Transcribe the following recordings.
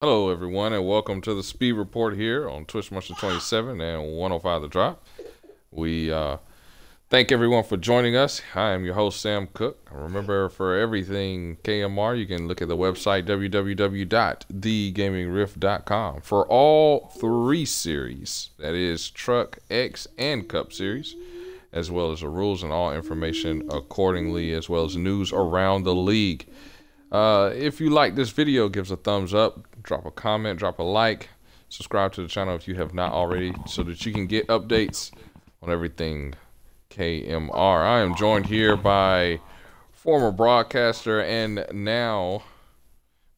Hello, everyone, and welcome to the Speed Report here on Twitch Monster 27 and 105 The Drop. We uh, thank everyone for joining us. I am your host, Sam Cook. Remember, for everything KMR, you can look at the website www.thegamingriff.com for all three series that is, Truck, X, and Cup series, as well as the rules and all information accordingly, as well as news around the league. Uh, if you like this video, give us a thumbs up, drop a comment, drop a like, subscribe to the channel if you have not already, so that you can get updates on everything KMR. I am joined here by former broadcaster and now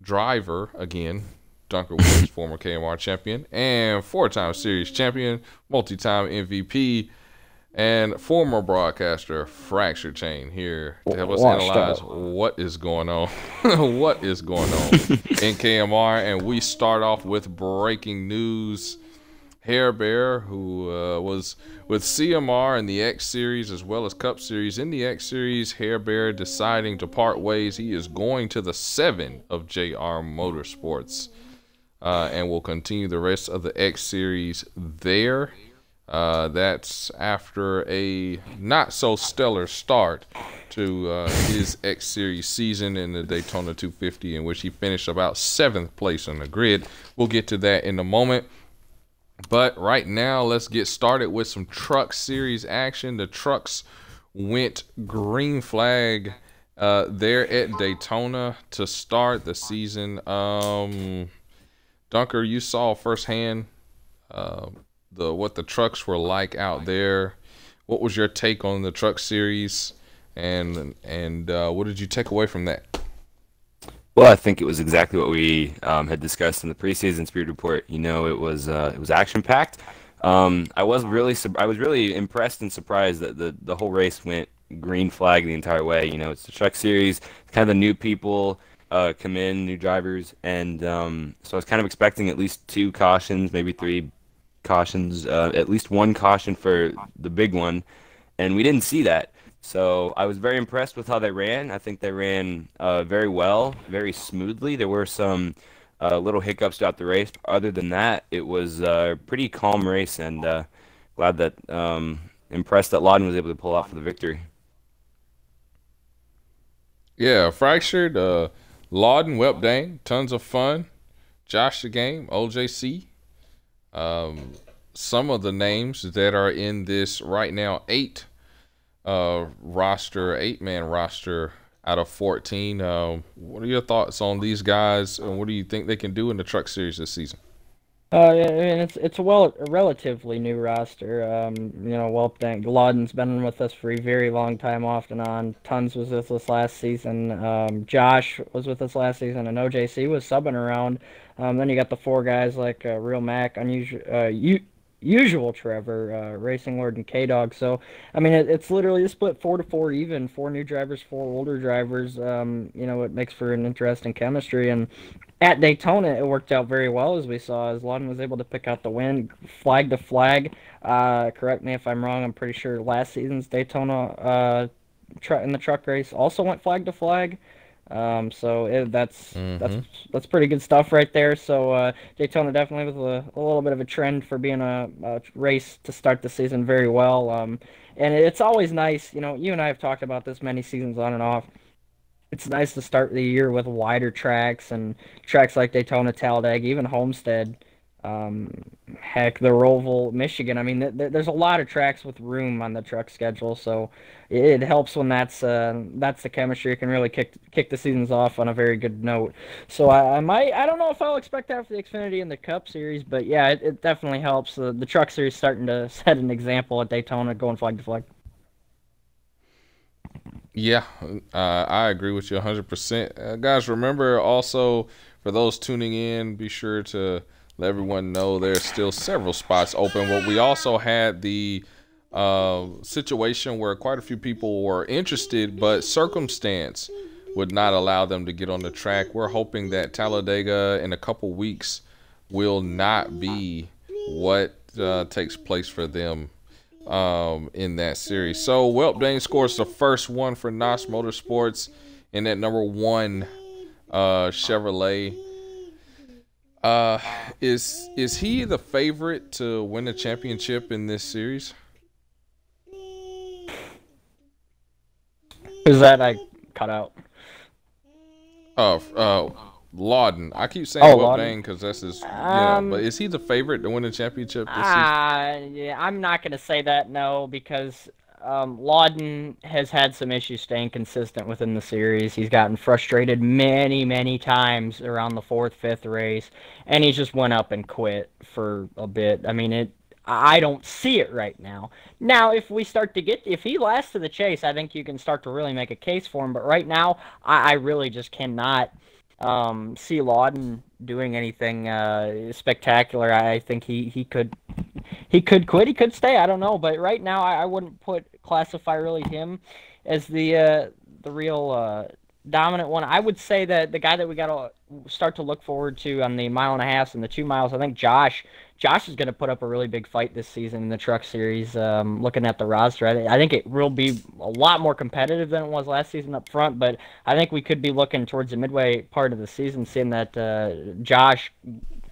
driver again, Dunker Woods, former KMR champion and four-time series champion, multi-time MVP, and former broadcaster Fracture Chain here to help us analyze up. what is going on, what is going on in KMR, and we start off with breaking news. Hair Bear, who uh, was with CMR in the X Series as well as Cup Series. In the X Series, Hair Bear deciding to part ways. He is going to the seven of JR Motorsports uh, and will continue the rest of the X Series there. Uh, that's after a not so stellar start to uh, his X Series season in the Daytona 250, in which he finished about seventh place on the grid. We'll get to that in a moment. But right now, let's get started with some Truck Series action. The trucks went green flag uh, there at Daytona to start the season. Um, Dunker, you saw firsthand uh, the what the trucks were like out there. What was your take on the Truck Series, and and uh, what did you take away from that? Well, I think it was exactly what we um, had discussed in the preseason Speed Report. You know, it was uh, it was action packed. Um, I was really I was really impressed and surprised that the the whole race went green flag the entire way. You know, it's the Truck Series, kind of the new people uh, come in, new drivers, and um, so I was kind of expecting at least two cautions, maybe three cautions, uh, at least one caution for the big one, and we didn't see that. So I was very impressed with how they ran. I think they ran uh, very well, very smoothly. There were some uh, little hiccups throughout the race. Other than that, it was a pretty calm race, and uh, glad that um, impressed that Lawton was able to pull off the victory. Yeah, fractured. Uh, Lawden, Webdane, tons of fun. Josh the game, OJC. Um, some of the names that are in this right now eight uh roster, eight man roster out of fourteen. Uh, what are your thoughts on these guys, and what do you think they can do in the Truck Series this season? Uh, mean, it's it's a well a relatively new roster. Um, you know, well, thank Lawden's been with us for a very long time, off and on. Tons was with us last season. Um, Josh was with us last season, and OJC was subbing around. Um, then you got the four guys like uh, Real Mac, unusual, uh, usual Trevor, uh, Racing Lord, and K Dog. So, I mean, it, it's literally a split four to four even. Four new drivers, four older drivers. Um, you know, it makes for an interesting chemistry and at Daytona, it worked out very well as we saw, as Lawton was able to pick out the win, flag to flag. Uh, correct me if I'm wrong. I'm pretty sure last season's Daytona uh, in the truck race also went flag to flag. Um, so it, that's that's that's pretty good stuff right there. So uh, Daytona definitely was a, a little bit of a trend for being a, a race to start the season very well. Um, and it's always nice, you know. You and I have talked about this many seasons on and off it's nice to start the year with wider tracks and tracks like Daytona, Talladega, even Homestead. Um, heck, the Roval, Michigan. I mean, th- th- there's a lot of tracks with room on the truck schedule, so it, it helps when that's uh, that's the chemistry. It can really kick kick the seasons off on a very good note. So I, I might, I don't know if I'll expect that for the Xfinity and the Cup Series, but yeah, it, it definitely helps. The Truck Series starting to set an example at Daytona, going flag to flag. Yeah, uh, I agree with you 100%. Uh, guys, remember also for those tuning in, be sure to let everyone know there's still several spots open. Well, we also had the uh, situation where quite a few people were interested, but circumstance would not allow them to get on the track. We're hoping that Talladega in a couple weeks will not be what uh, takes place for them um, in that series. So Welp Dane scores the first one for Nos Motorsports in that number one uh, Chevrolet. Uh, is is he the favorite to win the championship in this series? Is that? I cut out. Oh, uh, Lawden. I keep saying Oh, Dang because that's his. yeah, Um, but is he the favorite to win the championship this season? Ah, yeah, I'm not gonna say that no because um, Lawden has had some issues staying consistent within the series. He's gotten frustrated many, many times around the fourth, fifth race, and he just went up and quit for a bit. I mean, it. I don't see it right now. Now, if we start to get, if he lasts to the chase, I think you can start to really make a case for him. But right now, I, I really just cannot um, see Lawden doing anything uh, spectacular. I think he, he could he could quit. He could stay. I don't know. But right now, I, I wouldn't put classify really him as the uh, the real uh, dominant one. I would say that the guy that we got to start to look forward to on the mile and a half and the two miles. I think Josh. Josh is going to put up a really big fight this season in the Truck Series. Um, looking at the roster, I, think it will be a lot more competitive than it was last season up front. But I think we could be looking towards the midway part of the season, seeing that uh, Josh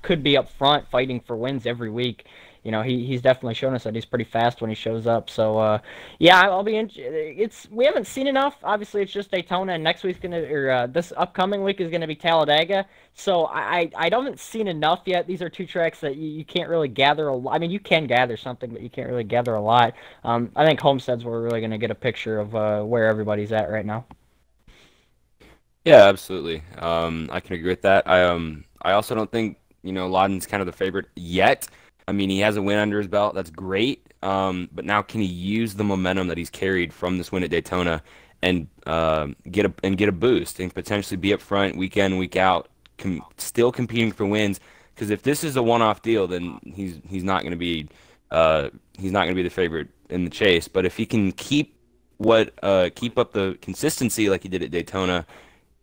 could be up front fighting for wins every week. You know, he, he's definitely shown us that he's pretty fast when he shows up. So, uh, yeah, I'll be. In, it's we haven't seen enough. Obviously, it's just Daytona, and next week's gonna or uh, this upcoming week is gonna be Talladega. So I I haven't seen enough yet. These are two tracks that you, you can't really gather a lot. I mean, you can gather something, but you can't really gather a lot. Um, I think Homestead's where we're really gonna get a picture of uh, where everybody's at right now. Yeah, absolutely. Um, I can agree with that. I um, I also don't think you know Lawden's kind of the favorite yet. I mean, he has a win under his belt. That's great. Um, but now can he use the momentum that he's carried from this win at Daytona and uh, get a and get a boost and potentially be up front week in week out, com- still competing for wins? Because if this is a one-off deal, then he's he's not going to be uh, he's not going to be the favorite in the chase. But if he can keep what uh, keep up the consistency like he did at Daytona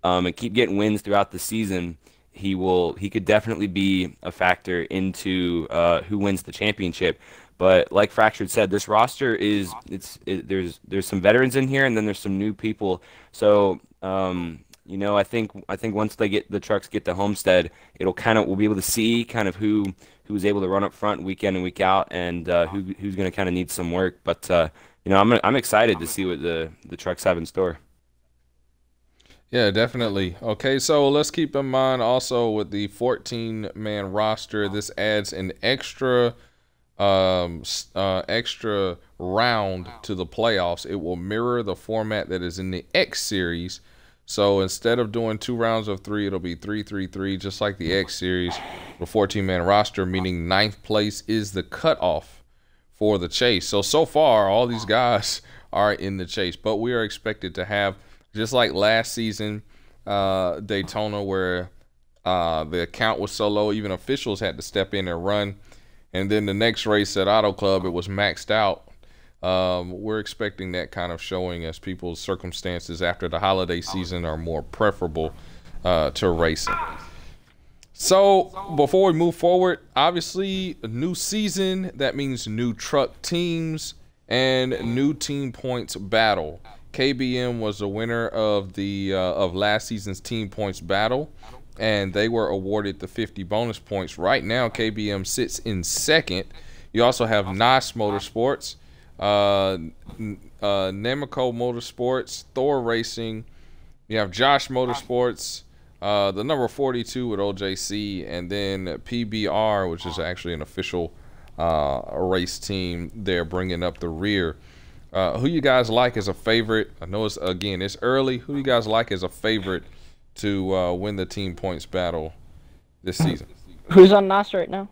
um, and keep getting wins throughout the season, he will he could definitely be a factor into uh, who wins the championship. But like Fractured said, this roster is it's it, there's there's some veterans in here and then there's some new people. So um, you know I think I think once they get the trucks get to Homestead, it'll kind of we'll be able to see kind of who who's able to run up front week in and week out and uh, who who's going to kind of need some work. But uh, you know I'm I'm excited to see what the the trucks have in store. Yeah, definitely. Okay, so let's keep in mind also with the 14 man roster, this adds an extra um uh extra round to the playoffs. It will mirror the format that is in the X series. So instead of doing two rounds of 3, it'll be 3 3 3 just like the X series. The 14 man roster meaning ninth place is the cutoff for the chase. So so far all these guys are in the chase, but we are expected to have just like last season uh, Daytona where uh, the account was so low even officials had to step in and run. And then the next race at Auto Club it was maxed out. Um, we're expecting that kind of showing as people's circumstances after the holiday season are more preferable uh, to racing. So before we move forward, obviously a new season. That means new truck teams and new team points battle. KBM was the winner of the uh, of last season's team points battle, and they were awarded the 50 bonus points. Right now, KBM sits in second. You also have NOS Motorsports, uh, uh, Motorsports, Thor Racing. You have Josh Motorsports, uh, the number 42 with OJC, and then PBR, which is actually an official uh, race team. They're bringing up the rear. Uh, who you guys like as a favorite? I know it's again it's early. Who you guys like as a favorite to uh, win the team points battle this season? Who's on NOS right now?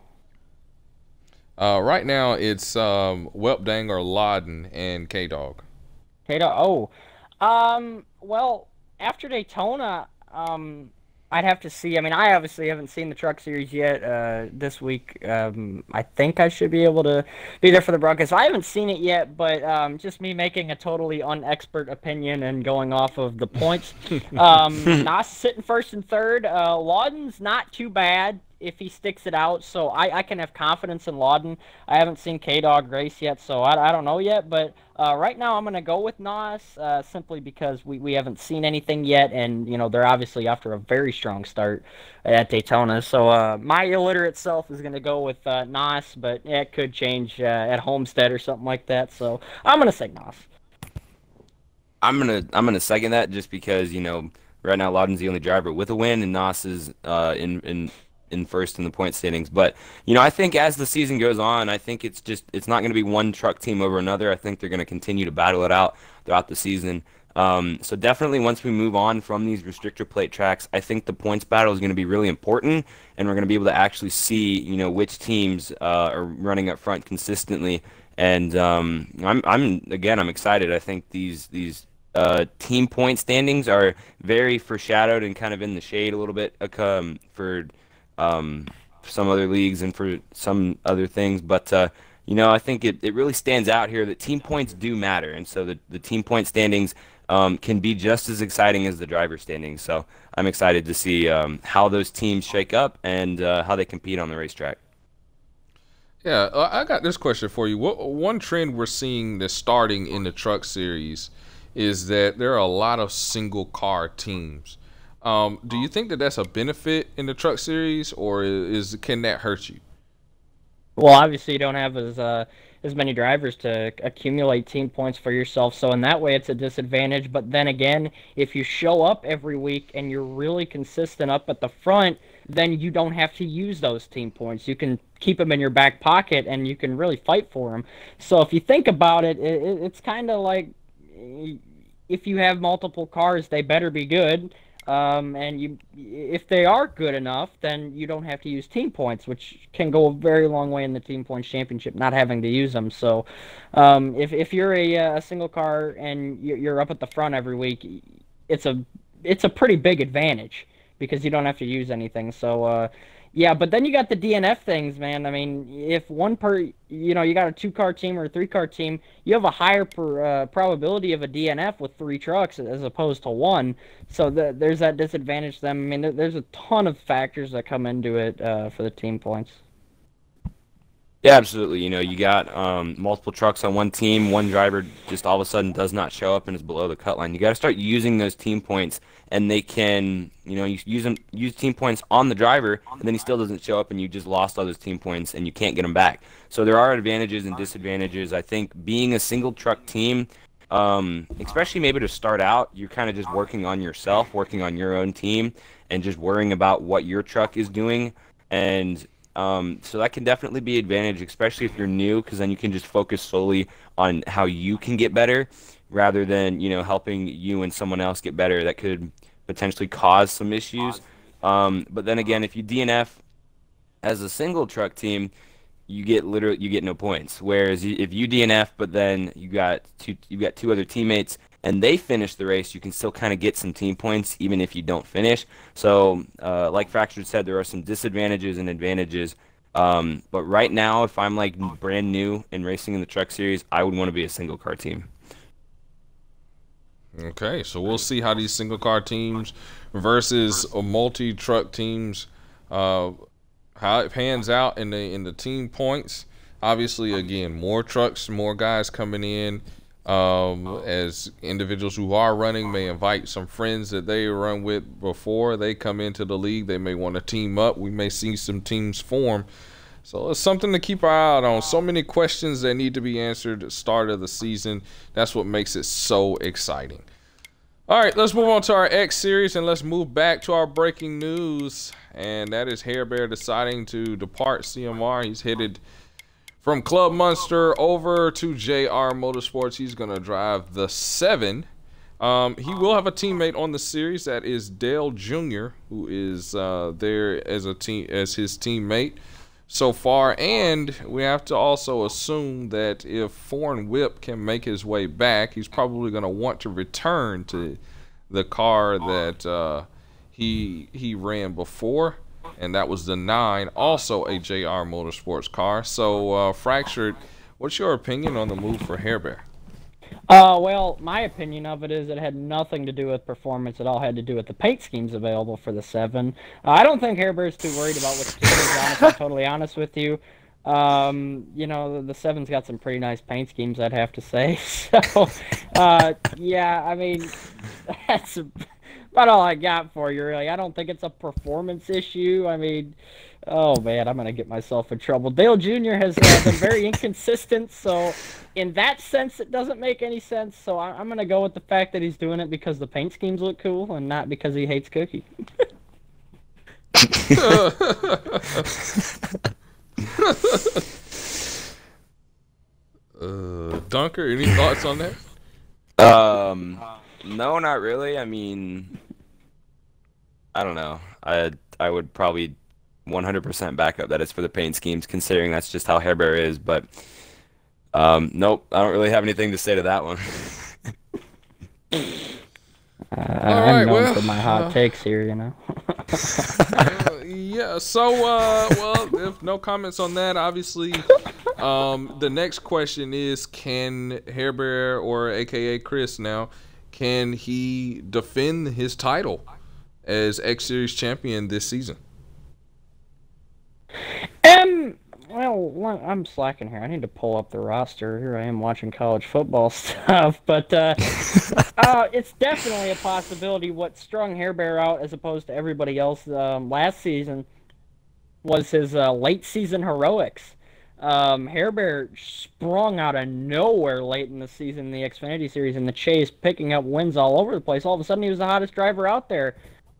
Uh, right now it's um, Welpdang or Loudon and K Dog. Tato. Oh, um. Well, after Daytona, um, I'd have to see. I mean, I obviously haven't seen the Truck Series yet. Uh, this week, um, I think I should be able to be there for the broadcast. I haven't seen it yet, but um, just me making a totally unexpert opinion and going off of the points. um, Nas sitting first and third. Uh, Lawden's not too bad. If he sticks it out. So I, I can have confidence in Lawton. I haven't seen K Dog race yet, so I, I don't know yet. But uh, right now I'm going to go with Nas uh, simply because we, we haven't seen anything yet, and you know they're obviously after a very strong start at Daytona. So uh, my illiterate self is going to go with uh, Nas, but it could change uh, at Homestead or something like that. So I'm going to say Nas. I'm gonna I'm gonna second that just because you know right now Lawton's the only driver with a win and Nas is uh, in in in first in the point standings. But you know, I think as the season goes on, I think it's just it's not going to be one truck team over another. I think they're going to continue to battle it out throughout the season. Um, so definitely, once we move on from these restrictor plate tracks, I think the points battle is going to be really important, and we're going to be able to actually see, you know, which teams uh, are running up front consistently. And um, I'm, I'm again, I'm excited. I think these these uh, team point standings are very foreshadowed and kind of in the shade a little bit um, for um, some other leagues and for some other things. But uh, you know, I think it, it really stands out here that team points do matter, and so the the team point standings um, can be just as exciting as the driver standings. So I'm excited to see um, how those teams shake up and uh, how they compete on the racetrack. Yeah, uh, I got this question for you. What one trend we're seeing that's starting in the truck series is that there are a lot of single car teams. Um, do you think that that's a benefit in the truck series, or is can that hurt you? Well, obviously you don't have as uh, as many drivers to accumulate team points for yourself, so in that way it's a disadvantage. But then again, if you show up every week and you're really consistent up at the front, then you don't have to use those team points. You can keep them in your back pocket and you can really fight for them. So if you think about it, it it's kind of like if you have multiple cars, they better be good um, and you, if they are good enough, then you don't have to use team points, which can go a very long way in the team points championship, not having to use them. So, um, if if you're a, a single car and you're up at the front every week, it's a it's a pretty big advantage because you don't have to use anything. So, uh, yeah, but then you got the DNF things, man. I mean, if one per, you know, you got a two car team or a three car team, you have a higher per, uh, probability of a DNF with three trucks as opposed to one. So the, there's that disadvantage to them. I mean, there, there's a ton of factors that come into it uh, for the team points. Yeah, absolutely. You know, you got um, multiple trucks on one team. One driver just all of a sudden does not show up and is below the cut line. You got to start using those team points, and they can, you know, you use them, use team points on the driver, and then he still doesn't show up, and you just lost all those team points, and you can't get them back. So there are advantages and disadvantages. I think being a single truck team, um, especially maybe to start out, you're kind of just working on yourself, working on your own team, and just worrying about what your truck is doing. And um, so that can definitely be advantage, especially if you're new, because then you can just focus solely on how you can get better, rather than you know helping you and someone else get better. That could potentially cause some issues. Um, but then again, if you DNF as a single truck team, you get literally you get no points. Whereas if you DNF, but then you got two you got two other teammates and they finish the race, you can still kind of get some team points even if you don't finish. So, uh, like Fractured said, there are some disadvantages and advantages. Um, but right now, if I'm like brand new in racing in the truck series, I would want to be a single car team. Okay, so we'll see how these single car teams versus multi truck teams, uh, how it pans out in the in the team points. Obviously, again, more trucks, more guys coming in um, as individuals who are running may invite some friends that they run with before they come into the league. They may want to team up. We may see some teams form. So it's something to keep our eye out on. So many questions that need to be answered at the start of the season. That's what makes it so exciting. All right, let's move on to our X series and let's move back to our breaking news. And that is Hair Bear deciding to depart CMR. He's headed from Club Monster over to JR Motorsports. He's going to drive the 7. Um, he will have a teammate on the series that is Dale Jr., who is uh, there as a team as his teammate so far. And we have to also assume that if Foreign Whip can make his way back, he's probably going to want to return to the car that uh, he he ran before and that was the nine, also a JR Motorsports car. So, uh, Fractured, what's your opinion on the move for Hair Bear? Uh, well, my opinion of it is it had nothing to do with performance. It all had to do with the paint schemes available for the seven. Uh, I don't think Harebear's too worried about what the honest, I'm totally honest with you. Um, you know, the, the seven's got some pretty nice paint schemes, I'd have to say. So, uh, yeah, I mean, that's about all I got for you, really. I don't think it's a performance issue. I mean, oh man, I'm gonna get myself in trouble. Dale Jr. has uh, been very inconsistent, so in that sense, it doesn't make any sense. So I- am gonna go with the fact that he's doing it because the paint schemes look cool, and not because he hates Cookie. uh, Dunker, any thoughts on that? Um, no, not really. I mean, I don't know. I I would probably 100% back up that it's for the paint schemes, considering that's just how Harebear is. But um, nope, I don't really have anything to say to that one. uh, I'm known well, for my hot uh, takes here, you know. uh, yeah. So, uh, well, if no comments on that, obviously, um, the next question is: Can Harebear or AKA Chris now? Can he defend his title as X Series champion this season? Um, well, I'm slacking here. I need to pull up the roster. Here I am watching college football stuff, but uh, uh, it's definitely a possibility. What strung Harebear out as opposed to everybody else um, last season was his uh, late season heroics. Um, Harebear sprung out of nowhere late in the season in the Xfinity Series in the chase, picking up wins all over the place. All of a sudden, he was the hottest driver out there.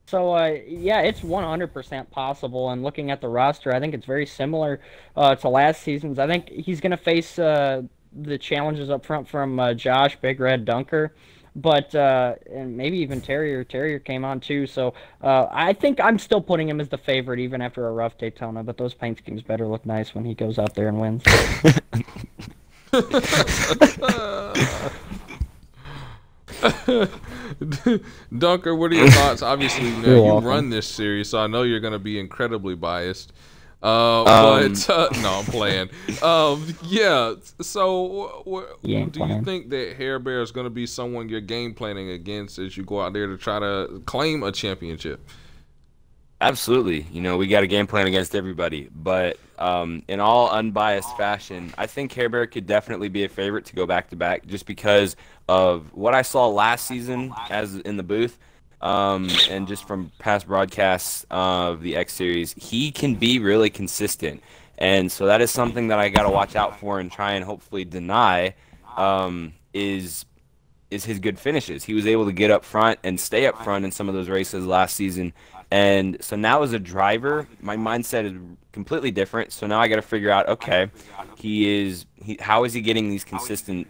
So uh, yeah, it's 100% possible. And looking at the roster, I think it's very similar uh, to last season's. I think he's going to face uh, the challenges up front from uh, Josh Big Red Dunker, but uh, and maybe even Terrier. Terrier came on too. So uh, I think I'm still putting him as the favorite even after a rough Daytona. But those paint schemes better look nice when he goes out there and wins. Dunker, what are your thoughts? Obviously, you, know, you run this series, so I know you're going to be incredibly biased. Uh, um, but uh, no, I'm playing. um, yeah. So, do you think that Hair Bear is going to be someone you're game planning against as you go out there to try to claim a championship? Absolutely. You know, we got a game plan against everybody, but um, in all unbiased fashion, I think Harebear could definitely be a favorite to go back to back just because of what I saw last season as in the booth. Um, and just from past broadcasts of the X Series, he can be really consistent. And so that is something that I got to watch out for and try and hopefully deny um, is is his good finishes. He was able to get up front and stay up front in some of those races last season and so now as a driver, my mindset is completely different. So now I got to figure out, okay, he is he, how is he getting these consistent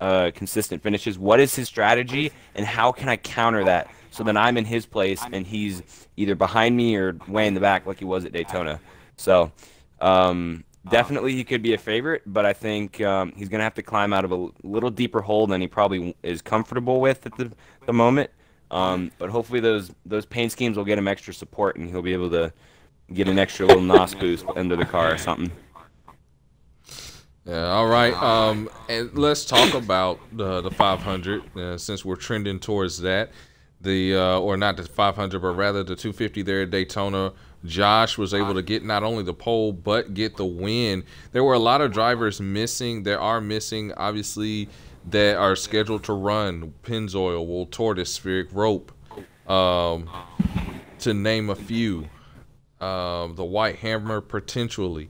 uh, consistent finishes? What is his strategy, and how can I counter that so then I'm in his place and he's either behind me or way in the back like he was at Daytona. So um, definitely he could be a favorite, but I think um, he's going to have to climb out of a little deeper hole than he probably is comfortable with at the, the moment. Um, but hopefully those those paint schemes will get him extra support, and he'll be able to get an extra little nos boost under the car or something. Yeah. All right. Um, and let's talk about the the 500 uh, since we're trending towards that. The uh, or not the 500, but rather the 250 there at Daytona. Josh was able to get not only the pole but get the win. There were a lot of drivers missing. There are missing, obviously that are scheduled to run Pennzoil, World Tortoise, Spheric Rope, um, to name a few. Um, the White Hammer potentially.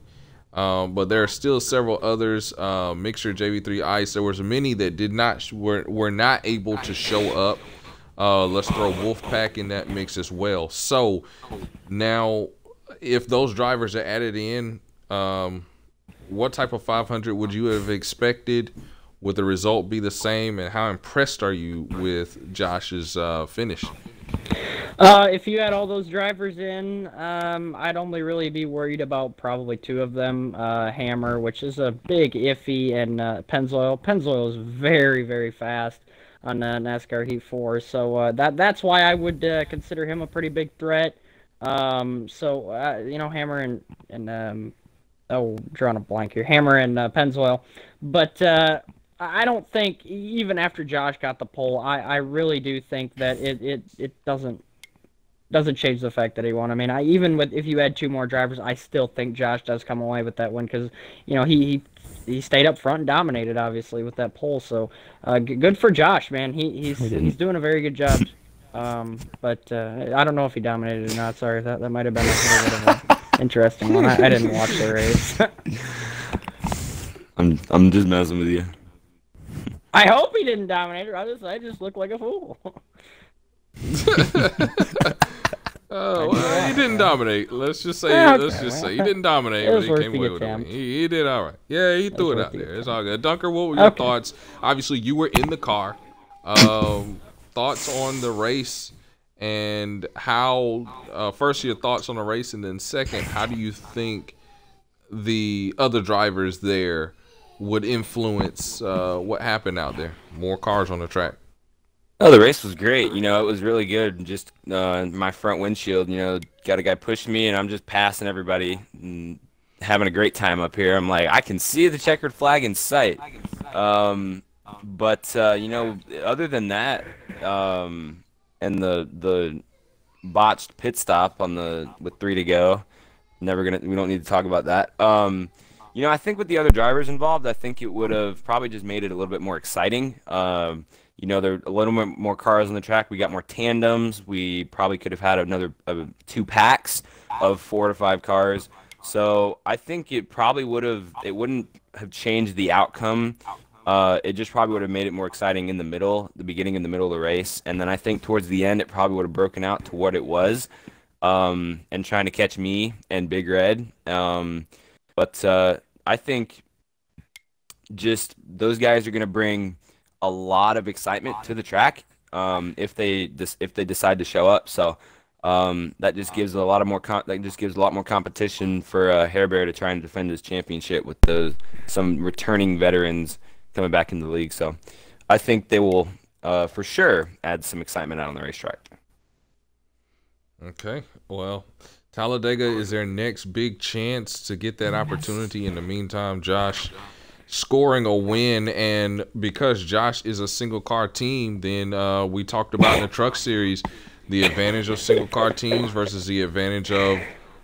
Um, but there are still several others. Uh, Mixture JV3 Ice. There was many that did not were were not able to show up. Uh, let's throw Wolfpack in that mix as well. So now, if those drivers are added in, um, what type of 500 would you have expected? Would the result be the same? And how impressed are you with Josh's uh, finish? Uh, if you had all those drivers in, um, I'd only really be worried about probably two of them. Uh, Hammer, which is a big iffy, and uh. Pennzoil is very, very fast on uh, NASCAR Heat 4, so uh, that that's why I would uh, consider him a pretty big threat. Um, so uh, you know, Hammer and and um, oh, drawing a blank here, Hammer and uh, Pennzoil, but uh, I don't think even after Josh got the pole, I, I really do think that it, it, it doesn't doesn't change the fact that he won. I mean, I even with if you add two more drivers, I still think Josh does come away with that one because you know he, he he stayed up front and dominated obviously with that pole. So uh, g- good for Josh, man. He he's He he's doing a very good job. Um, but uh, I don't know if he dominated or not. Sorry, that that might have been a little bit of an interesting one. I, I didn't watch the race. I'm I'm just messing with you. I hope he didn't dominate her. I just I just look like a fool. Oh, well, he didn't dominate. Let's just say, Okay, let's just say he didn't dominate, it but he came the away with it. He, he did all right. Yeah, he threw it worth out the there. It's all good. Dunker, what were your Okay. thoughts? Obviously, you were in the car. Um, thoughts on the race and how? Uh, first, your thoughts on the race, and then second, how do you think the other drivers there would influence uh, what happened out there? More cars on the track. Oh, the race was great. You know, it was really good. Just uh, my front windshield, you know, got a guy pushing me, and I'm just passing everybody and having a great time up here. I'm like, I can see the checkered flag in sight. Um, but uh, you know, other than that, um, and the the botched pit stop on the with three to go, never gonna. We don't need to talk about that. Um, you know, I think with the other drivers involved, I think it would have probably just made it a little bit more exciting. Um, you know, there are a little bit more cars on the track. We got more tandems. We probably could have had another uh, two packs of four to five cars. So I think it probably would have. It wouldn't have changed the outcome. Uh, it just probably would have made it more exciting in the middle, the beginning and the middle of the race, and then I think towards the end it probably would have broken out to what it was, um, and trying to catch me and Big Red. Um, but uh, I think just those guys are going to bring a lot of excitement to the track um, if they if they decide to show up. So um, that just gives a lot of more that just gives a lot more competition for uh, Hair Bear to try and defend his championship with the some returning veterans coming back in the league. So I think they will uh, for sure add some excitement out on the racetrack. Okay. Well, Talladega is their next big chance to get that opportunity. In the meantime, Josh scoring a win, and because Josh is a single car team, then uh, we talked about in the Truck Series the advantage of single car teams versus the advantage of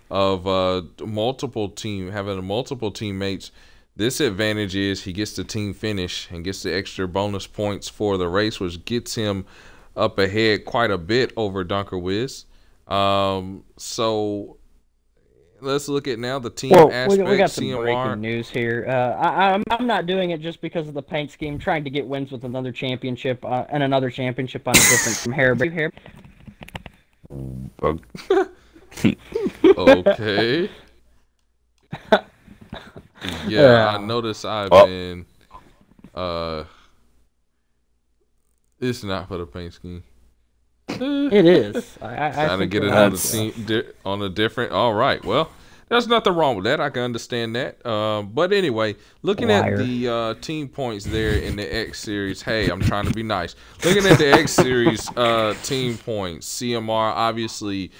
of uh, multiple team having multiple teammates. This advantage is he gets the team finish and gets the extra bonus points for the race, which gets him up ahead quite a bit over Dunker Wiz. Um, so let's look at now the team Well, we, aspect. we got some CMR. breaking news here. Uh, I, I'm, I'm not doing it just because of the paint scheme. Trying to get wins with another championship uh, and another championship on a different from hair. hair. Okay. yeah, I notice I've Oh. been. Uh, it's not for the paint scheme. It is. I, I, I Trying to get it on the team di- on a different. All right. Well, there's nothing wrong with that. I can understand that. Um, but anyway, looking Liar. at the uh, team points there in the X series. Hey, I'm trying to be nice. Looking at the X series uh, team points, CMR obviously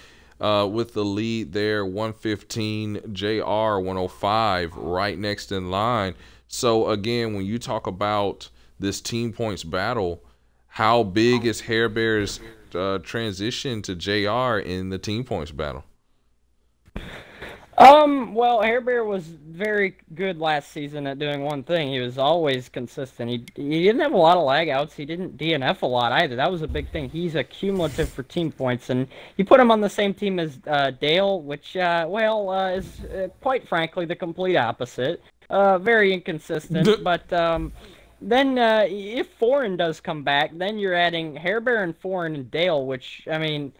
uh, with the lead there, 115, JR 105, right next in line. So again, when you talk about this team points battle, how big is Hair Bear's uh, transition to JR in the team points battle? Um, well, Hair Bear was very good last season at doing one thing. He was always consistent. He he didn't have a lot of lag outs. He didn't DNF a lot either. That was a big thing. He's a cumulative for team points, and you put him on the same team as uh, Dale, which uh, well uh, is uh, quite frankly the complete opposite. Uh, very inconsistent, but um. Then, uh, if Foreign does come back, then you're adding Hair Bear and Foreign and Dale, which I mean,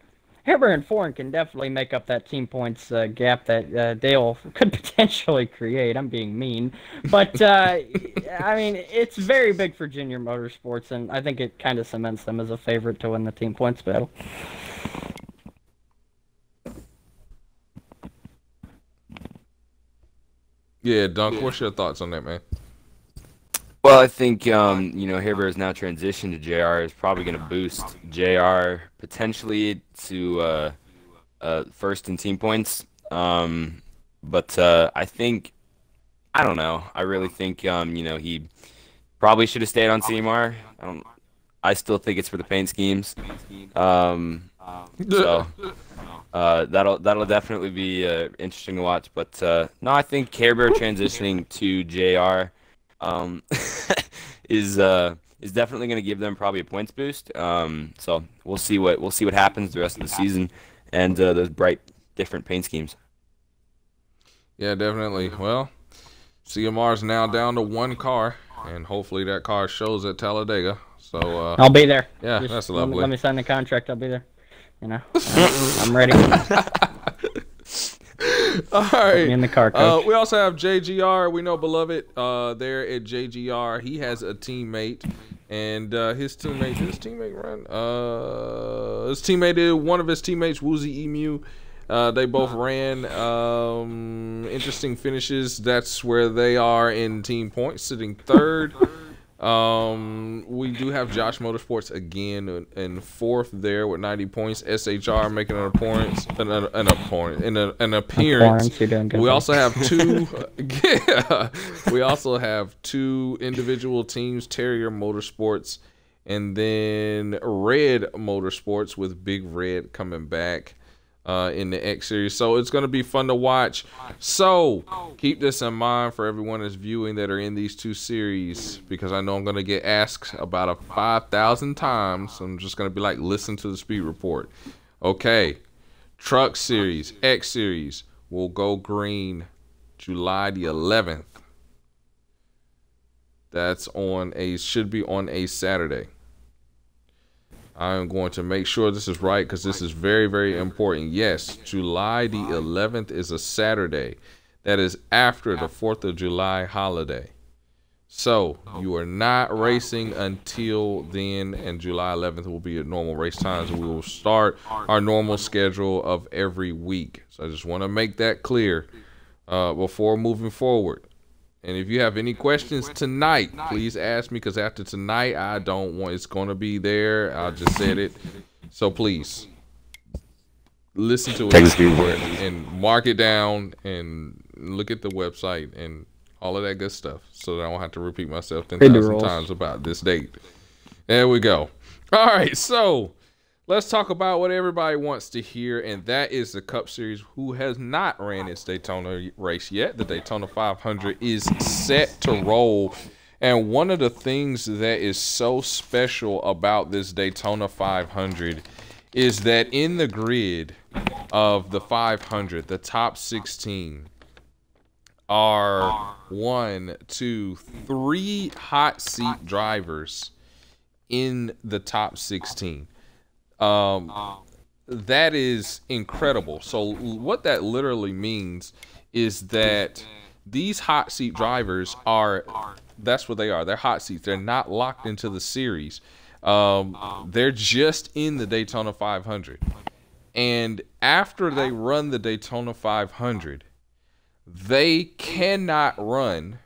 Hairbear and Foreign can definitely make up that team points uh, gap that uh, Dale could potentially create. I'm being mean, but uh, I mean it's very big for Junior Motorsports, and I think it kind of cements them as a favorite to win the team points battle. Yeah, Dunk, what's your thoughts on that, man? Well, I think um, you know Hair Bear's now transition to JR is probably going to boost JR potentially to uh, uh, first in team points. Um, but uh, I think I don't know. I really think um, you know he Probably should have stayed on CMR. I don't. I still think it's for the paint schemes. Um, so uh, that'll that'll definitely be uh, interesting to watch. But uh, no, I think Care transitioning to JR um, is uh, is definitely going to give them probably a points boost. Um, so we'll see what we'll see what happens the rest of the season and uh, those bright different paint schemes. Yeah, definitely. Well, CMR is now down to one car, and hopefully that car shows at Talladega. So uh, I'll be there. Yeah, Just that's let me- lovely. Let me sign the contract. I'll be there. You know, I'm ready. all Me in the car, Uh, we also have JGR. We know beloved uh, there at JGR. He has a teammate, and uh, his teammate, did his teammate run? Uh, his teammate, did one of his teammates, Woozy Emu. Uh, they both ran um, interesting finishes. That's where they are in team points, sitting third. Um, we do have Josh Motorsports again in- fourth there with 90 points. SHR making an appearance, an, an, an opponent, an, an appearance. Florence, you're doing good. We also have two. yeah, we also have two individual teams: Terrier Motorsports, and then Red Motorsports with Big Red coming back uh, in the X Series. So it's going to be fun to watch. So keep this in mind for everyone that's viewing that are in these two series, because I know I'm going to get asked about a five thousand times. So I'm just going to be like, listen to the speed report. Okay, Truck Series, X Series will go green July the 11th. That's on a should be on a Saturday. I am going to make sure this is right because this is very very important. Yes, July the 11th is a Saturday. That is after the 4th of July holiday. So you are not racing until then, and July 11th will be at normal race times. We will start our normal schedule of every week. So I just want to make that clear uh, before moving forward. And if you have any questions tonight, please ask me because after tonight, I don't want it's going to be there. I just said it. So please listen to Take it speed report. and mark it down and look at the website and all of that good stuff so that I don't have to repeat myself Read 10,000 times about this date. There we go. All right, so let's talk about what everybody wants to hear, and that is the Cup Series, who has not ran its Daytona race yet. The Daytona 500 is set to roll. And one of the things that is so special about this Daytona 500 is that in the grid of the 500, the top 16 are one, two, three hot seat drivers in the top 16. Um, that is incredible. So what that literally means is that these hot seat drivers are that's what they are. They're hot seats. They're not locked into the series. Um, they're just in the Daytona 500. And after they run the Daytona 500, they cannot run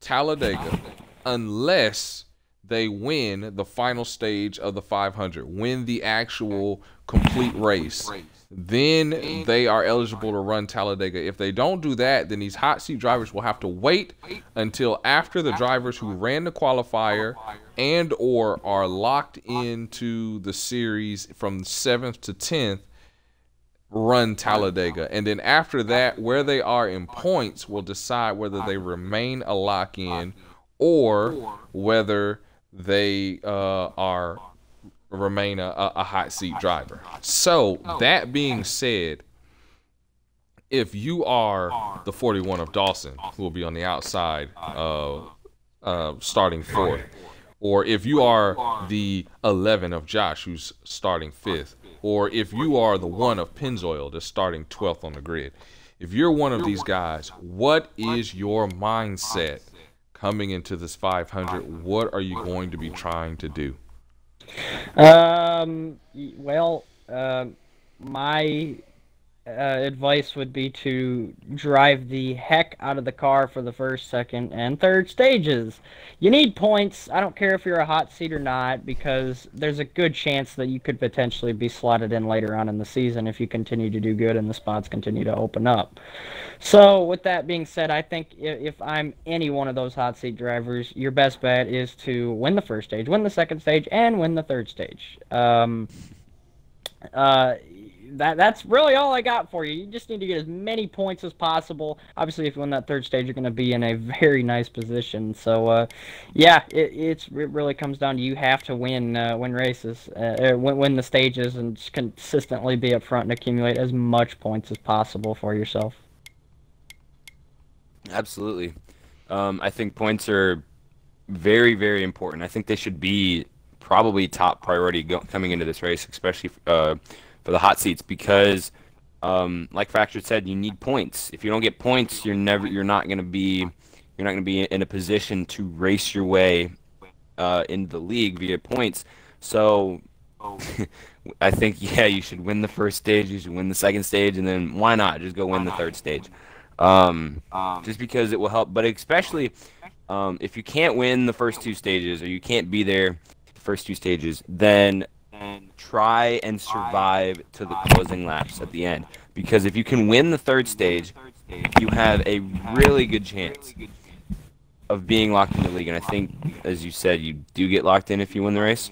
Talladega unless they win the final stage of the 500, win the actual complete race. Then they are eligible to run Talladega. If they don't do that, then these hot seat drivers will have to wait until after the drivers who ran the qualifier and or are locked into the series from 7th to 10th run Talladega. And then after that, where they are in points will decide whether they remain a lock in or whether they uh, are remain a, a hot seat driver. So that being said, if you are the 41 of Dawson, who will be on the outside, uh, uh, starting fourth, or if you are the 11 of Josh, who's starting fifth, or if you are the one of Pennzoil that's starting 12th on the grid, if you're one of these guys, what is your mindset coming into this 500? What are you going to be trying to do? Um. Well, um, my uh, advice would be to drive the heck out of the car for the first, second, and third stages. You need points. I don't care if you're a hot seat or not, because there's a good chance that you could potentially be slotted in later on in the season if you continue to do good and the spots continue to open up. So, with that being said, I think if I'm any one of those hot seat drivers, your best bet is to win the first stage, win the second stage, and win the third stage. Um, uh, that that's really all I got for you. You just need to get as many points as possible. Obviously, if you win that third stage, you're going to be in a very nice position. So, uh, yeah, it, it's it really comes down to you have to win uh, win races, uh, win, win the stages, and consistently be up front and accumulate as much points as possible for yourself. Absolutely, um, I think points are very very important. I think they should be probably top priority go- coming into this race, especially uh, for the hot seats, because, um, like Fractured said, you need points. If you don't get points, you're never, you're not going to be, you're not to be in a position to race your way uh, into the league via points. So, I think yeah, you should win the first stage, you should win the second stage, and then why not just go win the third stage? Um, just because it will help, but especially um, if you can't win the first two stages or you can't be there first two stages, then try and survive to the closing laps at the end. Because if you can win the third stage, you have a really good chance of being locked in the league. And I think, as you said, you do get locked in if you win the race.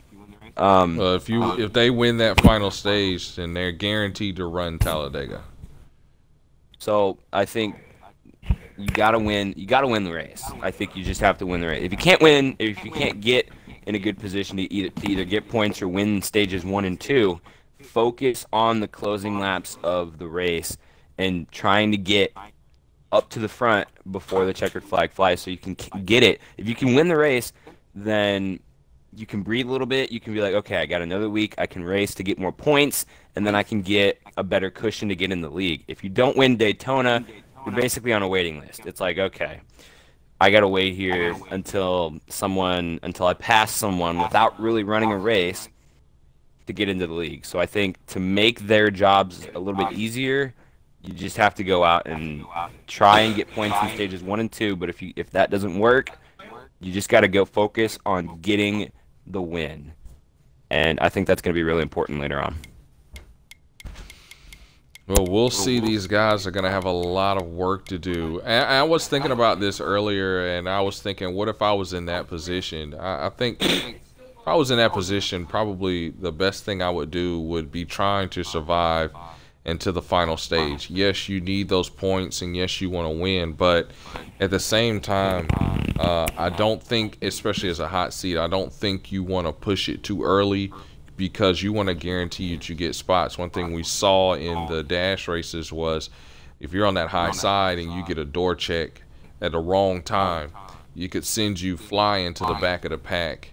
Um, uh, if you if they win that final stage, then they're guaranteed to run Talladega. So I think you gotta win. You gotta win the race. I think you just have to win the race. If you can't win, if you can't get in a good position to either, to either get points or win stages one and two. Focus on the closing laps of the race and trying to get up to the front before the checkered flag flies so you can get it. If you can win the race, then you can breathe a little bit. You can be like, okay, I got another week. I can race to get more points, and then I can get a better cushion to get in the league. If you don't win Daytona, you're basically on a waiting list. It's like, okay, I gotta wait here until someone until I pass someone without really running a race to get into the league. So I think to make their jobs a little bit easier, you just have to go out and try and get points in stages one and two. But if you if that doesn't work, you just got to go focus on getting the win. And I think that's going to be really important later on. Well, we'll see. These guys are going to have a lot of work to do. And I was thinking about this earlier, and I was thinking, what if I was in that position? I, I think if I was in that position, probably the best thing I would do would be trying to survive into the final stage. Yes, you need those points, and yes, you want to win, but at the same time, uh, I don't think, especially as a hot seat, I don't think you want to push it too early because you want to guarantee that you get spots. One thing we saw in the dash races was if you're on that high side and you get a door check at the wrong time, you could send you flying to the back of the pack.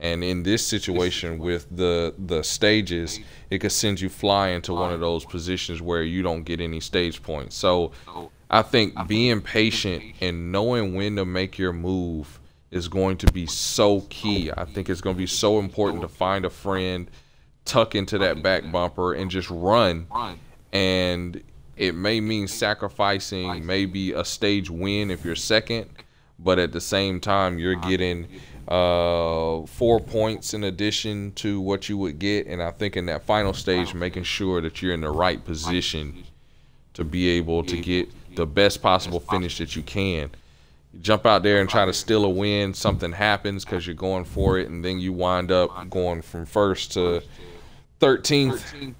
And in this situation with the the stages, it could send you flying to one of those positions where you don't get any stage points. So I think being patient and knowing when to make your move is going to be so key. I think it's going to be so important to find a friend, tuck into that back bumper, and just run. And it may mean sacrificing maybe a stage win if you're second, but at the same time, you're getting uh, four points in addition to what you would get. And I think in that final stage, making sure that you're in the right position to be able to get the best possible finish that you can you jump out there and try to steal a win, something happens because you're going for it, and then you wind up going from first to 13th.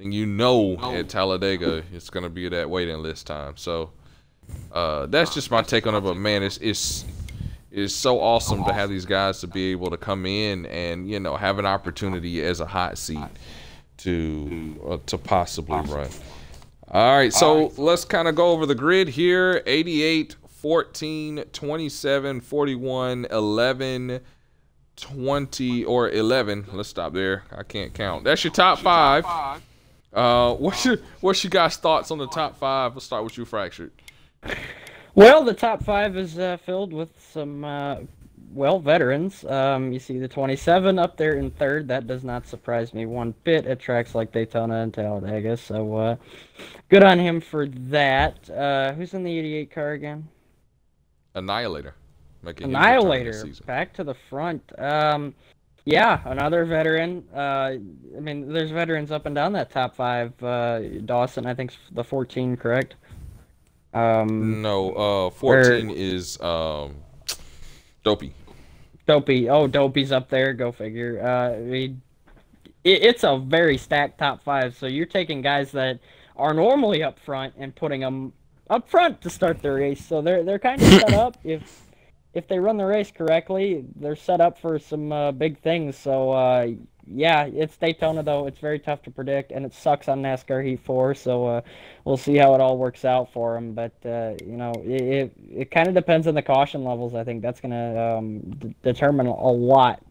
And you know at Talladega it's going to be that waiting list time. So uh, that's just my take on it. But man, it's, it's it's so awesome to have these guys to be able to come in and you know have an opportunity as a hot seat to uh, to possibly run. All right, so let's kind of go over the grid here. 88 14, 27, 41, 11, 20, or 11. Let's stop there. I can't count. That's your top five. Uh, what's your what's your guys' thoughts on the top five? Let's start with you, Fractured. Well, the top five is uh, filled with some uh, well, veterans. Um, you see the 27 up there in third. That does not surprise me one bit at tracks like Daytona and Talladega. So, uh, good on him for that. Uh, who's in the 88 car again? Annihilator. Annihilator. Back to the front. Um, yeah, another veteran. Uh, I mean, there's veterans up and down that top five. Uh, Dawson, I think, the 14, correct? Um, no, uh, 14 is um, Dopey. Dopey. Oh, Dopey's up there. Go figure. Uh, I mean, it, it's a very stacked top five. So you're taking guys that are normally up front and putting them up front to start the race. So they're they're kind of set up if if they run the race correctly, they're set up for some uh, big things. So uh, yeah, it's Daytona though. It's very tough to predict, and it sucks on NASCAR Heat Four. So uh, we'll see how it all works out for them. But uh, you know, it it, it kind of depends on the caution levels. I think that's going to um, d- determine a lot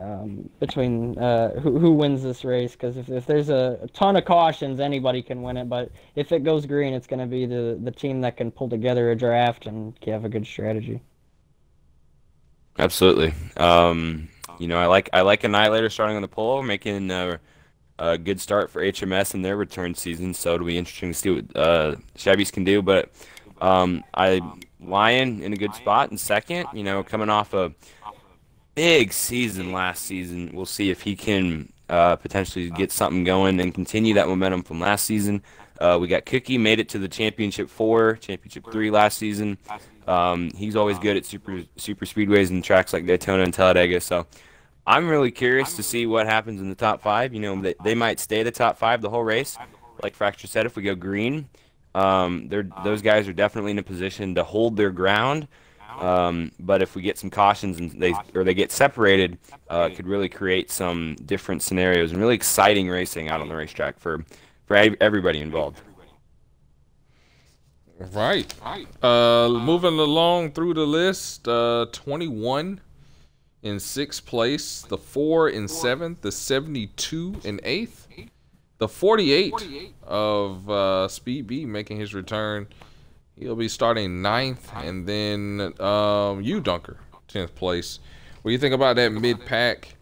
um, between uh, who, who wins this race. Because if, if there's a, a, ton of cautions, anybody can win it. But if it goes green, it's going to be the the team that can pull together a draft and have a good strategy. Absolutely. Um, you know, I like I like Annihilator starting on the pole, making uh, a good start for HMS in their return season. So it'll be interesting to see what uh, Chevy's can do. But um, I Lion in a good spot in second. You know, coming off a big season last season. We'll see if he can uh, potentially get something going and continue that momentum from last season. Uh, we got Cookie made it to the championship four, championship three last season. Um, he's always good at super super speedways and tracks like Daytona and Talladega. So I'm really curious to see what happens in the top five. You know, they, they might stay the top five the whole race. Like Fracture said, if we go green, um, those guys are definitely in a position to hold their ground. Um, but if we get some cautions and they or they get separated, uh, could really create some different scenarios and really exciting racing out on the racetrack for for everybody involved. Right. Uh, moving along through the list, uh, 21 in sixth place, the 4 in seventh, the 72 in eighth, the 48 of uh, Speed B making his return. He'll be starting ninth, and then um, you, Dunker, 10th place. What do you think about that mid pack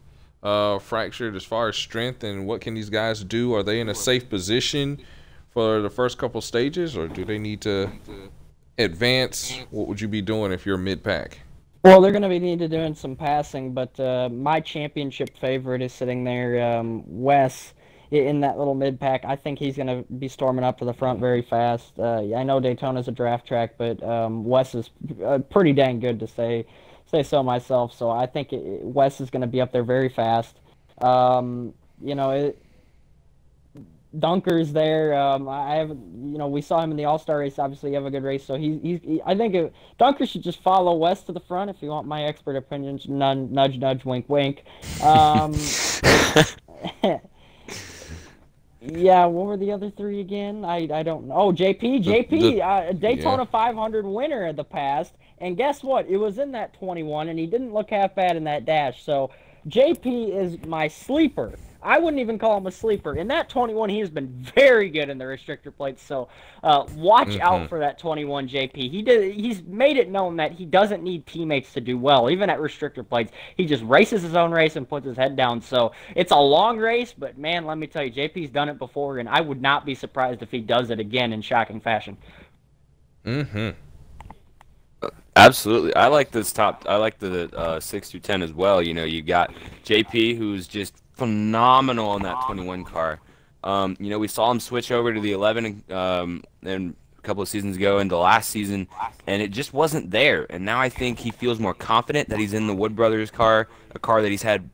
uh, fractured as far as strength and what can these guys do? Are they in a safe position? for the first couple stages, or do they need to advance? What would you be doing if you're mid pack? Well, they're going to be needed doing some passing, but uh, my championship favorite is sitting there, um, Wes, in that little mid pack. I think he's going to be storming up to the front very fast. Uh, I know Daytona's a draft track, but um, Wes is uh, pretty dang good to say say so myself. So I think it, Wes is going to be up there very fast. Um, you know, it, Dunker's there. Um, I have, you know, we saw him in the All Star race. Obviously, you have a good race. So he's, he's he, I think it, Dunker should just follow West to the front. If you want my expert opinion, nudge, nudge, nudge, wink, wink. Um, yeah, what were the other three again? I, I don't know. Oh, JP, JP, the, the, uh, Daytona yeah. 500 winner of the past. And guess what? It was in that 21, and he didn't look half bad in that dash. So JP is my sleeper. I wouldn't even call him a sleeper. In that 21, he has been very good in the restrictor plates. So uh, watch mm-hmm. out for that 21 JP. He did. He's made it known that he doesn't need teammates to do well, even at restrictor plates. He just races his own race and puts his head down. So it's a long race, but man, let me tell you, JP's done it before, and I would not be surprised if he does it again in shocking fashion. Mm-hmm. Absolutely, I like this top. I like the uh, six through ten as well. You know, you got JP, who's just phenomenal in that 21 car. Um, you know, we saw him switch over to the 11 um, and a couple of seasons ago into last season, and it just wasn't there. And now I think he feels more confident that he's in the Wood Brothers car, a car that he's had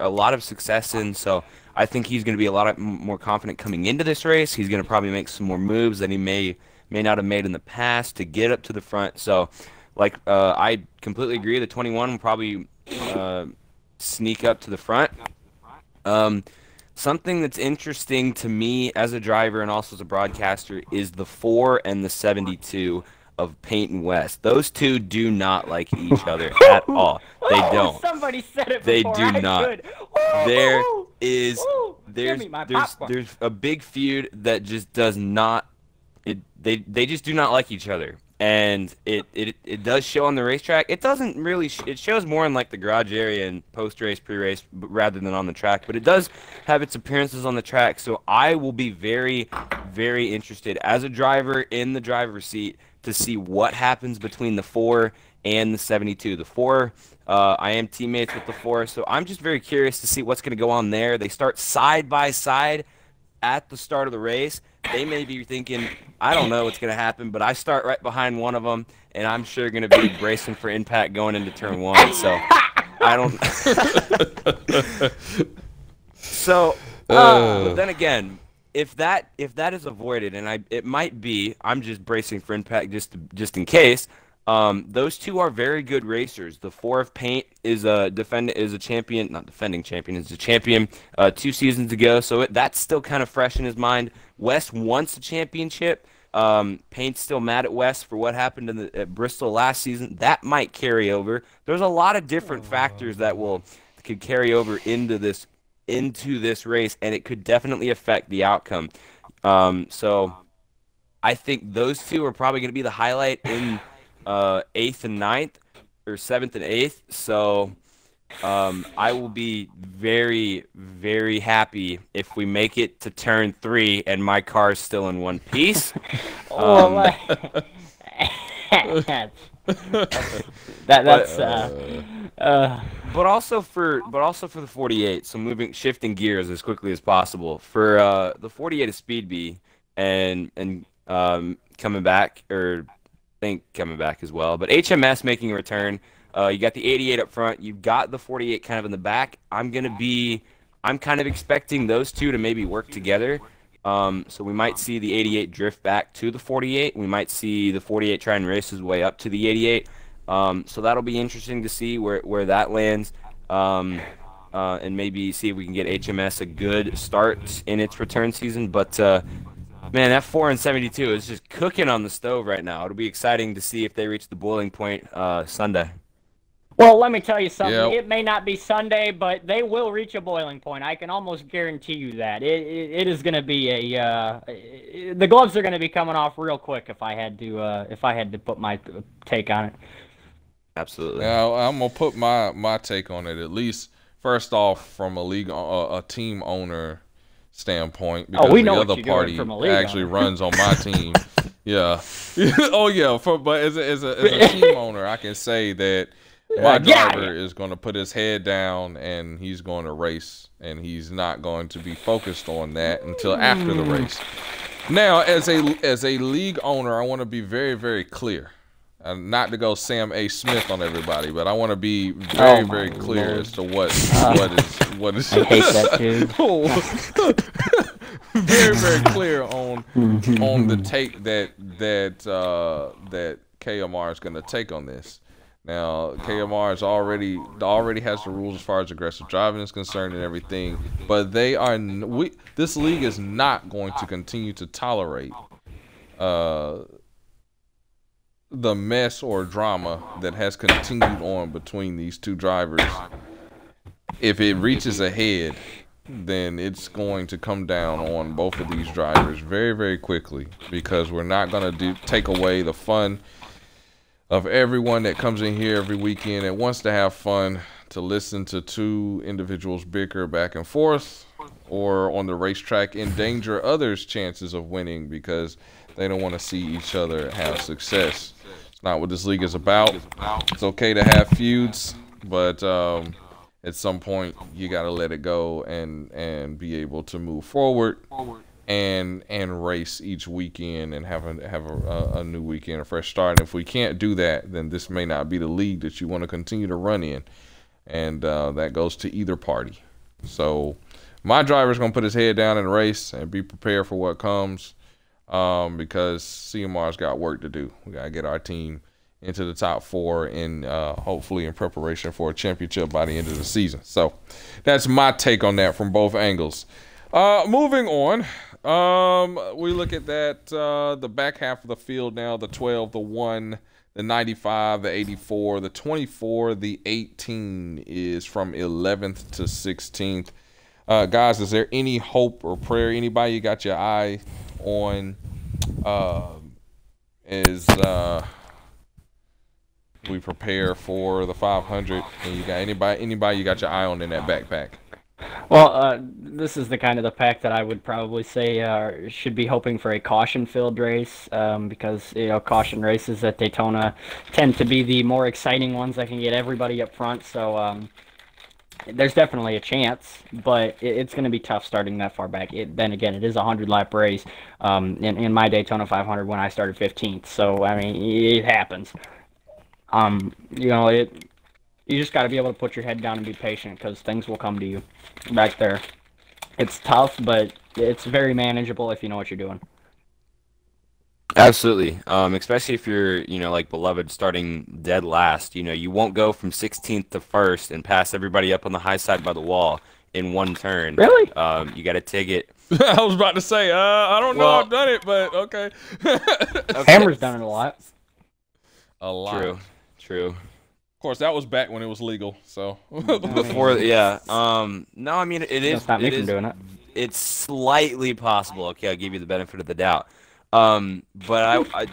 a lot of success in. So I think he's going to be a lot more confident coming into this race. He's going to probably make some more moves that he may may not have made in the past to get up to the front. So, like uh, I completely agree, the 21 will probably uh, sneak up to the front. Um, something that's interesting to me as a driver and also as a broadcaster is the 4 and the 72 of Peyton West. Those two do not like each other at all. They don't. Somebody said it Before. They do not. There is there's there's there's a big feud that just does not it they they just do not like each other. And it, it it does show on the racetrack. It doesn't really. Sh- it shows more in like the garage area and post race, pre race, rather than on the track. But it does have its appearances on the track. So I will be very, very interested as a driver in the driver's seat to see what happens between the four and the 72. The four, uh, I am teammates with the four, so I'm just very curious to see what's going to go on there. They start side by side at the start of the race. They may be thinking, I don't know what's going to happen, but I start right behind one of them, and I'm sure going to be bracing for impact going into turn one. So I don't. so, uh, then again, if that if that is avoided, and I it might be, I'm just bracing for impact just to, just in case. Um, those two are very good racers. The four of paint is a defend is a champion, not defending champion, is a champion uh, two seasons ago. So it, that's still kind of fresh in his mind. West wants a championship. Um, Paint's still mad at West for what happened in the, at Bristol last season. That might carry over. There's a lot of different factors that will could carry over into this into this race, and it could definitely affect the outcome. Um, so I think those two are probably going to be the highlight in uh, eighth and ninth, or seventh and eighth. So um, I will be very, very happy if we make it to turn three and my car is still in one piece. oh, um, that that's but, uh, uh, but also for but also for the 48 so moving shifting gears as quickly as possible for uh, the 48 of speed b and and um, coming back or think coming back as well. But HMS making a return. Uh, you got the 88 up front. You've got the 48 kind of in the back. I'm gonna be. I'm kind of expecting those two to maybe work together. Um, so we might see the 88 drift back to the 48. We might see the 48 try and race his way up to the 88. Um, so that'll be interesting to see where where that lands. Um, uh, and maybe see if we can get HMS a good start in its return season. But uh, Man, that 4 and 72 is just cooking on the stove right now. It'll be exciting to see if they reach the boiling point uh, Sunday. Well, let me tell you something. Yep. It may not be Sunday, but they will reach a boiling point. I can almost guarantee you that. It, it, it is going to be a. Uh, the gloves are going to be coming off real quick if I had to uh, if I had to put my take on it. Absolutely. Now I'm gonna put my my take on it. At least first off, from a league uh, a team owner standpoint because oh, we know the other party actually runs on my team. yeah. oh yeah. For, but as a, as a, as a team owner, I can say that my driver is going to put his head down and he's going to race, and he's not going to be focused on that until after the race. Now, as a as a league owner, I want to be very very clear. Uh, not to go Sam A. Smith on everybody, but I want to be very, oh very clear Lord. as to what uh, what is what is. I hate that very, very clear on on the take that that uh, that KMR is going to take on this. Now, KMR is already already has the rules as far as aggressive driving is concerned and everything, but they are we this league is not going to continue to tolerate uh the mess or drama that has continued on between these two drivers, if it reaches a head, then it's going to come down on both of these drivers very, very quickly because we're not going to do take away the fun of everyone that comes in here every weekend and wants to have fun to listen to two individuals bicker back and forth or on the racetrack endanger others' chances of winning because they don't want to see each other have success. It's not what this league is about. It's okay to have feuds, but um, at some point you got to let it go and and be able to move forward and and race each weekend and have a have a, a new weekend, a fresh start. And if we can't do that, then this may not be the league that you want to continue to run in, and uh, that goes to either party. So my driver's gonna put his head down and race and be prepared for what comes um, because CMR's got work to do. We got to get our team into the top four and uh, hopefully in preparation for a championship by the end of the season. So that's my take on that from both angles. Uh, moving on, um, we look at that uh, the back half of the field now the 12, the 1, the 95, the 84, the 24, the 18 is from 11th to 16th. Uh, guys, is there any hope or prayer? Anybody you got your eye on uh, as uh, we prepare for the 500? And you got anybody anybody you got your eye on in that backpack? Well, uh, this is the kind of the pack that I would probably say uh, should be hoping for a caution-filled race um, because you know caution races at Daytona tend to be the more exciting ones that can get everybody up front. So um, there's definitely a chance, but it, it's going to be tough starting that far back. It, then again, it is a hundred lap race. Um, in, in my Daytona 500 when I started 15th, so I mean it happens. Um, you know it you just got to be able to put your head down and be patient because things will come to you back there. It's tough, but it's very manageable if you know what you're doing. Absolutely, um, especially if you're, you know, like beloved starting dead last. You know, you won't go from 16th to first and pass everybody up on the high side by the wall in one turn. Really? Um, you got to take it. I was about to say, uh, I don't know, I've done it, but okay. Okay. Hammer's done it a lot. a lot. True. True. Of course, that was back when it was legal. So Before, yeah. Um, no, I mean it is. That's not me from doing it. It's slightly possible. Okay, I'll give you the benefit of the doubt. Um, but I, I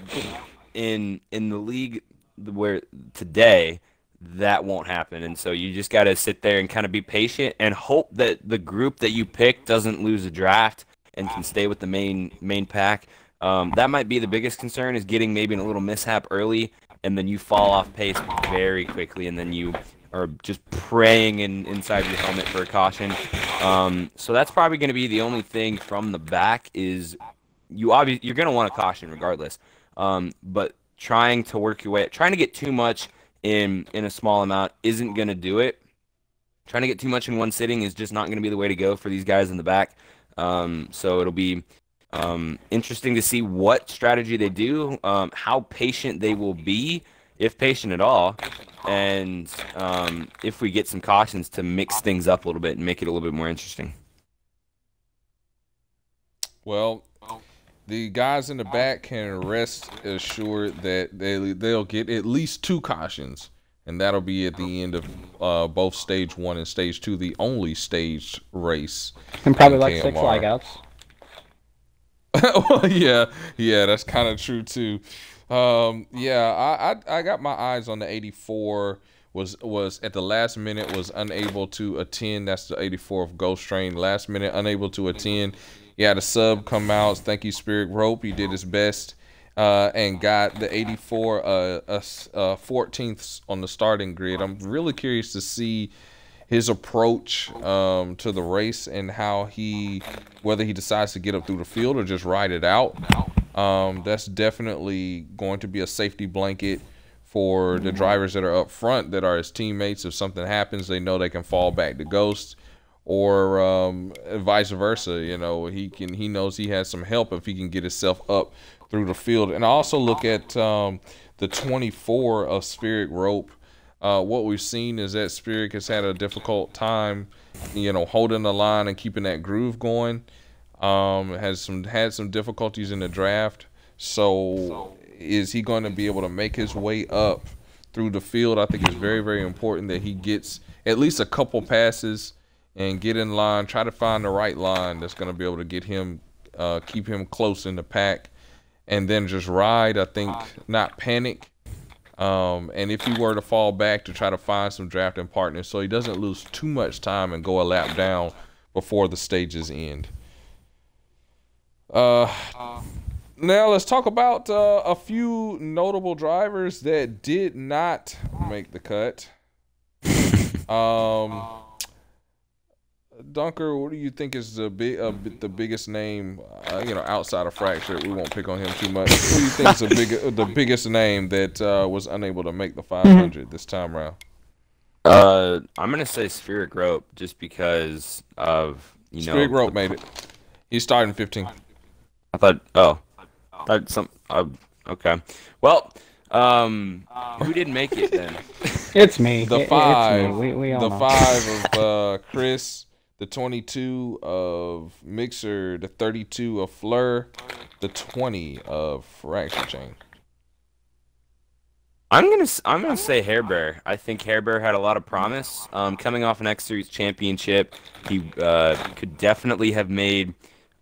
in in the league where today that won't happen, and so you just got to sit there and kind of be patient and hope that the group that you pick doesn't lose a draft and can stay with the main main pack. Um, that might be the biggest concern is getting maybe in a little mishap early, and then you fall off pace very quickly, and then you are just praying in, inside your helmet for a caution. Um, so that's probably going to be the only thing from the back is you obviously you're going to want a caution regardless. Um, but trying to work your way, trying to get too much in in a small amount isn't going to do it. Trying to get too much in one sitting is just not going to be the way to go for these guys in the back. Um, so it'll be um, interesting to see what strategy they do, um, how patient they will be, if patient at all, and um, if we get some cautions to mix things up a little bit and make it a little bit more interesting. Well, the guys in the back can rest assured that they they'll get at least two cautions, and that'll be at the end of uh, both stage one and stage two, the only staged race. And probably like six KMR. flagouts. well, yeah, yeah, that's kind of true too. Um, yeah, I, I I got my eyes on the 84. Was was at the last minute was unable to attend. That's the 84 of Ghost Train. Last minute unable to attend. He had a sub come out. Thank you, Spirit Rope. He did his best. Uh, and got the 84 uh, uh, uh 14th on the starting grid. I'm really curious to see his approach um, to the race and how he, whether he decides to get up through the field or just ride it out. Um, that's definitely going to be a safety blanket for the drivers that are up front that are his teammates. If something happens, they know they can fall back to Ghost, or um, vice versa. You know, he can he knows he has some help if he can get himself up through the field. And I also look at um, the 24 of Spirit Rope. Uh, what we've seen is that Spirit has had a difficult time, you know, holding the line and keeping that groove going. Um, has some had some difficulties in the draft. So, is he going to be able to make his way up through the field? I think it's very very important that he gets at least a couple passes and get in line. Try to find the right line that's going to be able to get him, uh, keep him close in the pack, and then just ride. I think not panic. Um, and if he were to fall back to try to find some drafting partners, so he doesn't lose too much time and go a lap down before the stages end. Uh, now let's talk about uh, a few notable drivers that did not make the cut. Um, Dunker, what do you think is the big, uh, bi- the biggest name? Uh, you know, outside of Fracture, we won't pick on him too much. Who do you think is the big, the biggest name that uh, was unable to make the 500 this time around? Uh, I'm gonna say Spirit Rope just because of you know. Spirit Rope the- made it. He's starting 15. I thought. Oh, I thought some. Uh, okay. Well, um, who didn't make it then? It's me. The It- five, It's me. We, we all the know. five of uh, Chris, the 22 of Mixer, the 32 of Fleur, the 20 of Fracture Chain. I'm gonna I'm gonna say Hair Bear. I think Hair Bear had a lot of promise. Um, coming off an X Series championship, he uh, could definitely have made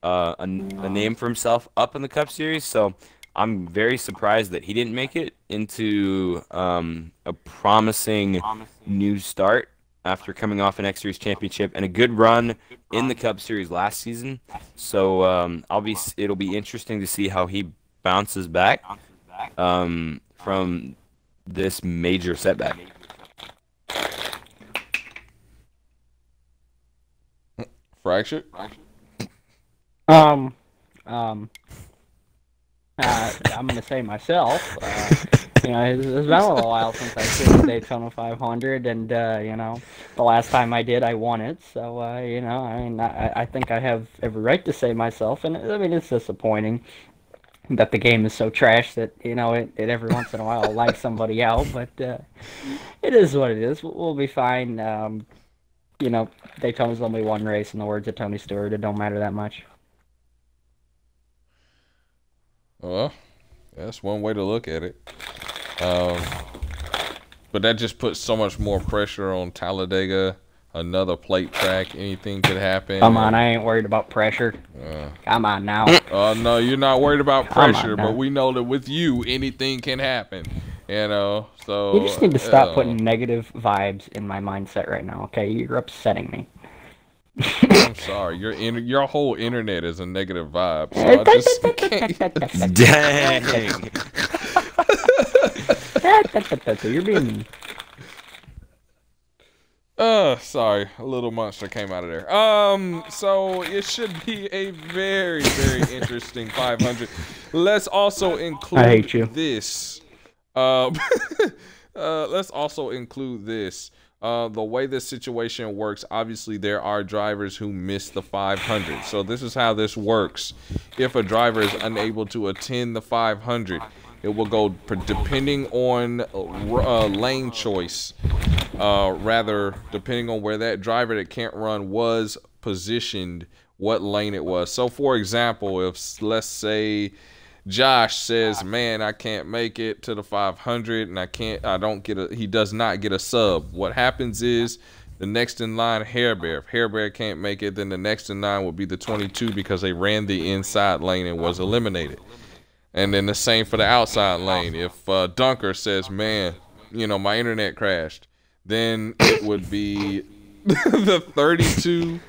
uh, a, a name for himself up in the Cup Series. So I'm very surprised that he didn't make it into um, a promising new start after coming off an X Series championship and a good run in the Cup Series last season. So um, I'll be it'll be interesting to see how he bounces back um, from this major setback. Fracture. Um, um, uh, I'm gonna say myself. Uh, you know, it's, been a little while since I've seen the Daytona 500, and uh, you know, the last time I did, I won it. So uh, you know, I mean, I, I think I have every right to say myself, and I mean, it's disappointing that the game is so trash that you know it, it every once in a while likes somebody out, but uh, it is what it is. We'll, we'll be fine. Um, you know, Daytona's only one race, in the words of Tony Stewart. It don't matter that much. Well, that's one way to look at it. Um, but that just puts so much more pressure on Talladega. Another plate track, anything could happen. Come on, I ain't worried about pressure. Uh, Come on now. uh, no, you're not worried about pressure, but we know that with you, anything can happen. You know, so You just need to stop uh, putting negative vibes in my mindset right now, okay? You're upsetting me. I'm sorry, your in, your whole internet is a negative vibe. So I just can't. Dang. You're being. Uh, sorry, a little monster came out of there. Um, so it should be a very, very interesting 500. Let's also include I hate you. this. Um, uh, let's also include this. Uh, the way this situation works, obviously there are drivers who miss the 500. So this is how this works. If a driver is unable to attend the 500, it will go depending on uh, lane choice uh, rather depending on where that driver that can't run was positioned, what lane it was. So, for example, if let's say Josh says, "Man, I can't make it to the 500, and I can't, I don't get a, he does not get a sub." What happens is the next in line, Hair Bear. If Hair Bear can't make it, then the next in line will be the 22 because they ran the inside lane and was eliminated. And then the same for the outside lane. If uh, Dunker says, "Man, you know my internet crashed," then it would be the 32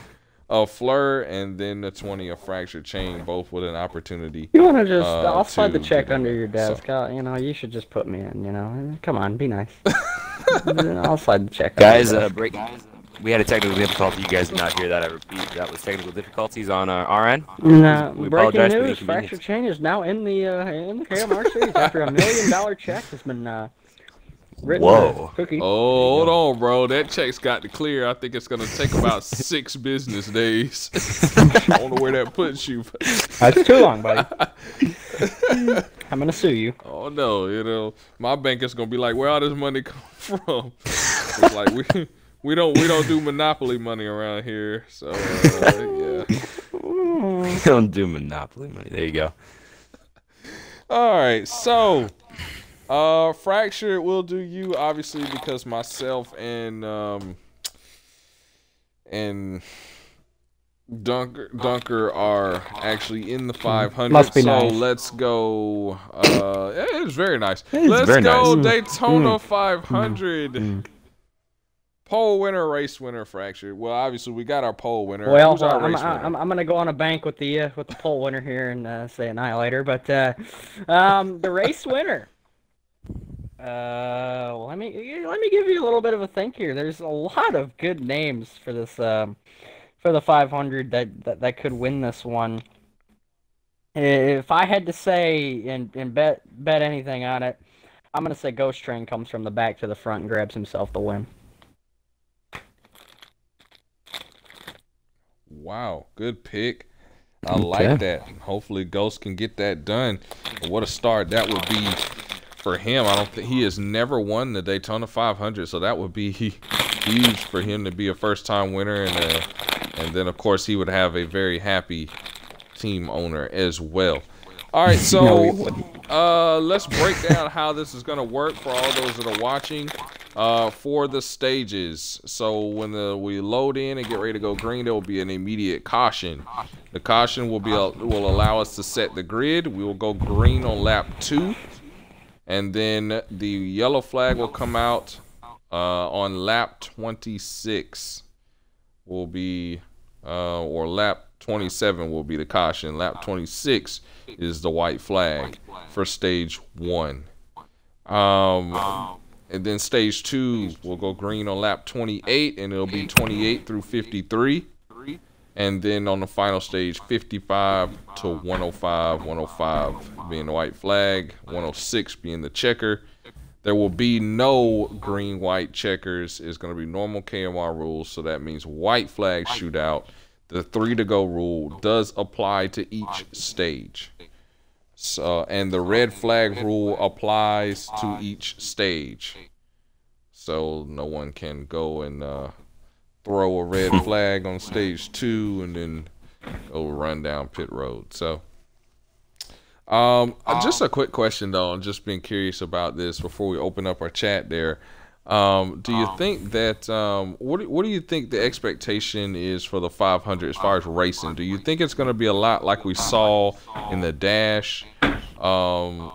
of Fleur and then the 20 of Fractured Chain, both with an opportunity. You want to just? Uh, I'll slide the check under your desk. I'll, you know, you should just put me in. You know, come on, be nice. I'll slide the check. Guys, under uh, break. We had a technical difficulty. You guys did not hear that. I repeat, that was technical difficulties on our, our end. No, We breaking apologize for the news. Fracture Chain is now in the uh, in the KMR series after a million dollar check has been uh, written. Whoa. Cookie. Oh, hold on, bro. That check's got to clear. I think it's gonna take about six business days. I don't know where that puts you. That's too long, buddy. I'm gonna sue you. Oh no, you know, my bank is gonna be like, where all this money come from? It's like we we don't we don't do monopoly money around here. So uh, yeah. Don't do Monopoly money. There you go. All right, so uh fracture will do you obviously because myself and um and Dunker Dunker are actually in the 500. Must be so nice. let's go. Uh, it's very nice. It's let's very go nice. Daytona 500. Pole winner, race winner, fractured. Well, obviously we got our pole winner. Well, Who's our I'm, race winner? I'm, I'm gonna go on a bank with the uh, with the poll winner here and uh, say annihilator, but uh, um, the race winner. Uh, let me let me give you a little bit of a think here. There's a lot of good names for this um, for the 500 that, that that could win this one. If I had to say and, and bet bet anything on it, I'm gonna say Ghost Train comes from the back to the front and grabs himself the win. Wow, good pick. I like that. Hopefully, Ghost can get that done. What a start that would be for him. I don't think he has never won the Daytona 500, so that would be huge for him to be a first-time winner, and uh, and then of course he would have a very happy team owner as well. All right, so uh, let's break down how this is going to work for all those that are watching. Uh, for the stages. So when the, we load in and get ready to go green, there will be an immediate caution. The caution will be will allow us to set the grid. We will go green on lap two, and then the yellow flag will come out uh, on lap 26. Will be uh, or lap 27 will be the caution. Lap 26 is the white flag for stage one. Um, and then stage two will go green on lap 28, and it'll be 28 through 53. And then on the final stage, 55 to 105, 105 being the white flag, 106 being the checker. There will be no green white checkers. It's going to be normal KMR rules. So that means white flag shootout. The three to go rule does apply to each stage. So, and the red flag rule applies to each stage. So no one can go and uh, throw a red flag on stage two and then go run down pit road. So, um, just a quick question though, I'm just being curious about this before we open up our chat there. Um, do you think that um, what do, what do you think the expectation is for the 500 as far as racing? Do you think it's going to be a lot like we saw in the dash, um,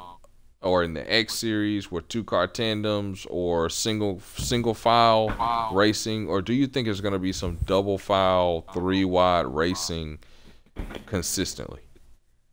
or in the X series with two car tandems, or single single file racing, or do you think it's going to be some double file three wide racing consistently?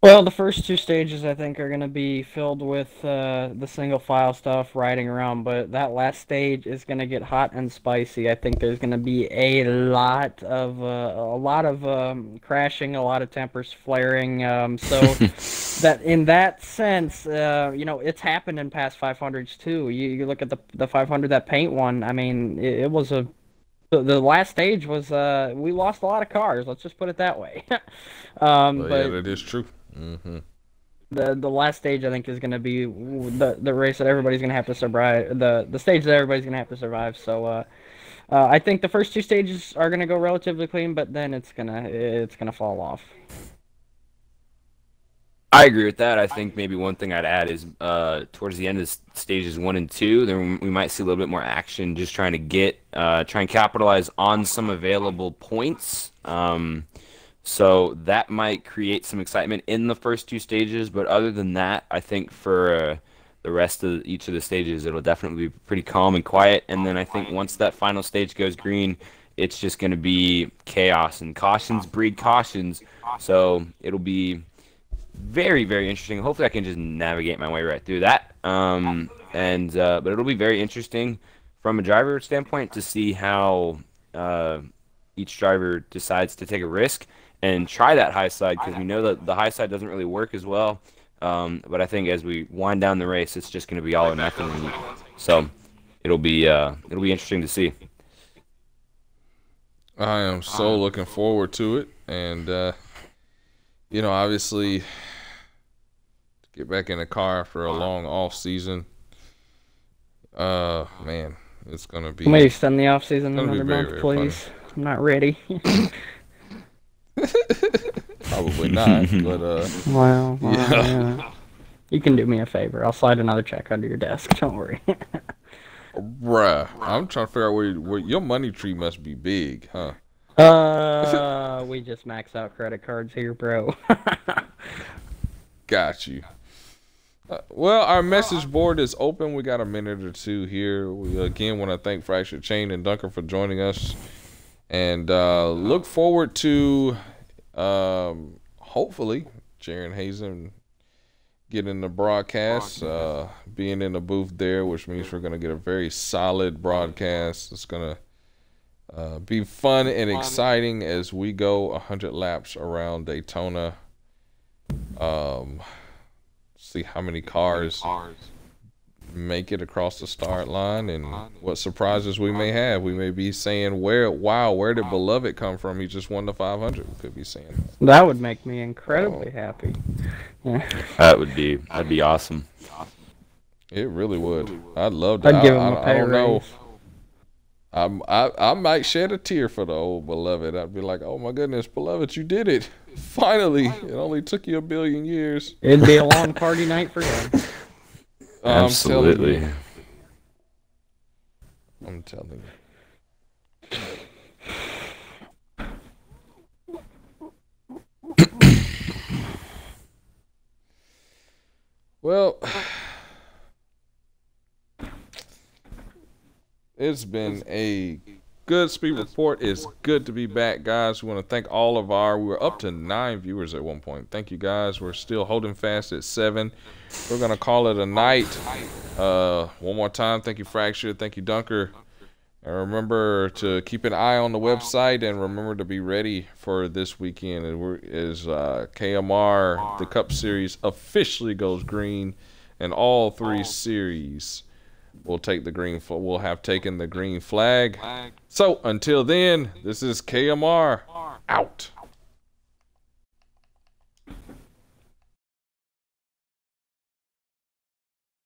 Well, the first two stages I think are going to be filled with uh, the single file stuff riding around, but that last stage is going to get hot and spicy. I think there's going to be a lot of uh, a lot of um, crashing, a lot of tempers flaring. Um, so that in that sense, uh, you know, it's happened in past 500s too. You, you look at the the 500 that paint one. I mean, it, it was a the, the last stage was uh, we lost a lot of cars. Let's just put it that way. um, Well, but yeah, that is true. Hmm the the last stage I think is going to be the the race that everybody's going to have to survive. The the stage that everybody's going to have to survive. So uh, uh, I think the first two stages are going to go relatively clean, but then it's gonna it's gonna fall off. I agree with that. I think maybe one thing I'd add is uh, towards the end of stages one and two, then we might see a little bit more action, just trying to get, uh, try and capitalize on some available points. Um, so that might create some excitement in the first two stages. But other than that, I think for uh, the rest of each of the stages, it'll definitely be pretty calm and quiet. And then I think once that final stage goes green, it's just going to be chaos and cautions breed cautions. So it'll be very very interesting hopefully i can just navigate my way right through that um and uh, but it'll be very interesting from a driver standpoint to see how uh, each driver decides to take a risk and try that high side because we know that the high side doesn't really work as well um, but i think as we wind down the race it's just going to be all or nothing so it'll be uh, it'll be interesting to see I am so looking forward to it, and uh, you know, obviously, get back in the car after a long off season. Uh, man, it's gonna be. Can we extend the off season another month, very funny. please? I'm not ready. Probably not, but uh, well, well, Yeah. yeah. You can do me a favor. I'll slide another check under your desk. Don't worry. bruh, I'm trying to figure out where, where your money tree must be big, huh? uh, we just max out credit cards here, bro. Got you. Uh, well, our message board is open. We got a minute or two here. We again want to thank Fracture Chain and Dunker for joining us, and uh, look forward to um, hopefully Jaron Hazen getting the broadcast, uh, being in the booth there, which means we're gonna get a very solid broadcast. It's gonna uh, be fun and exciting as we go 100 laps around Daytona. Um, see how many cars make it across the start line and what surprises we may have. We may be saying, "Where? Wow, where did Beloved come from? He just won the 500." We could be saying, that. that would make me incredibly oh. happy. That would be that'd be awesome "It really would. I'd love to. I'd give I, him I- a I pay don't know. raise. I'm, I I might shed a tear for the old beloved. I'd be like, "Oh my goodness, beloved, you did it! Finally! It only took you a billion years." It'd be a long party night for him. I'm telling absolutely you. I'm telling you. well, it's been a good speed report. is good to be back, guys. We want to thank all of our. We were up to nine viewers at one point. Thank you, guys. We're still holding fast at seven. We're gonna call it a night. Uh, one more time. Thank you, Fracture. Thank you, Dunker. And remember to keep an eye on the website and remember to be ready for this weekend. As uh, KMR, the Cup Series officially goes green, and all three series will take the green. We'll have taken the green flag. So until then, this is KMR out.